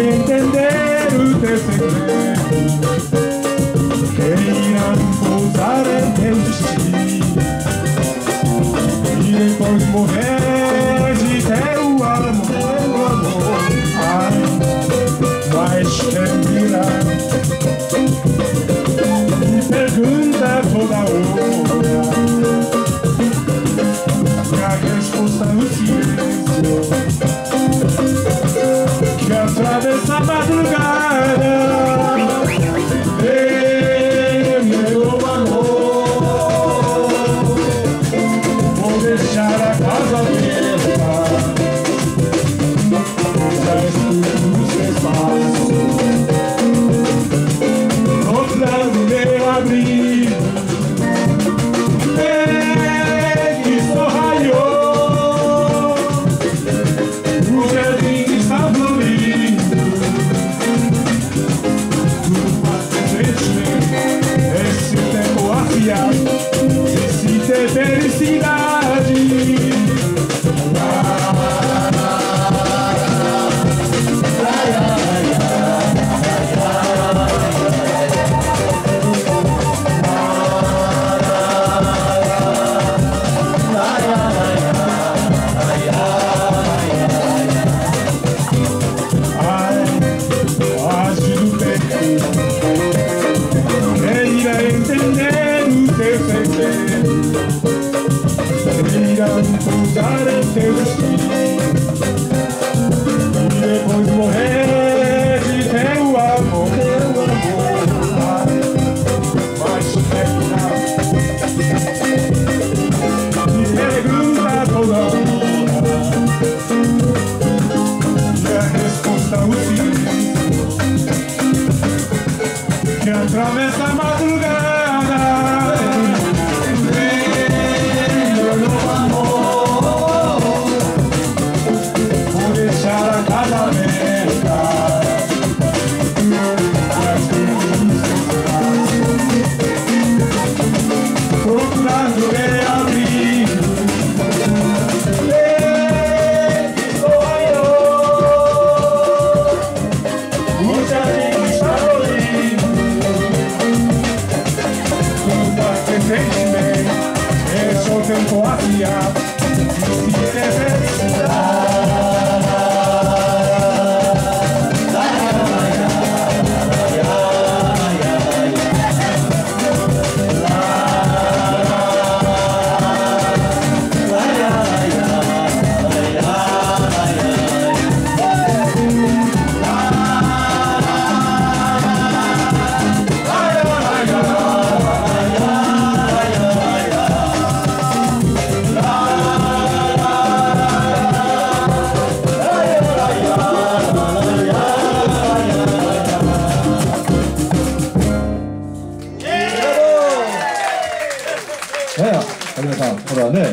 entender o teu segredo. Depois morrer de teu amor, Ai, quem dirá Me pergunta toda hora E a resposta no silêncio que atravessa a madrugada. de felicidad. E depois morrer de teu amor Teu amor mas terminar Me pergunta toda hora e a resposta o silêncio que atravessa a madrugada. eso tiempo hacía ね